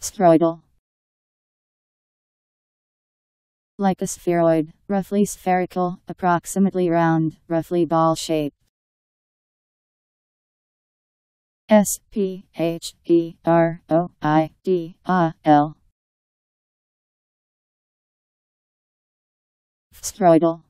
Spheroidal. Like a spheroid, roughly spherical, approximately round, roughly ball shaped. S P H E R O I D A L. Spheroidal.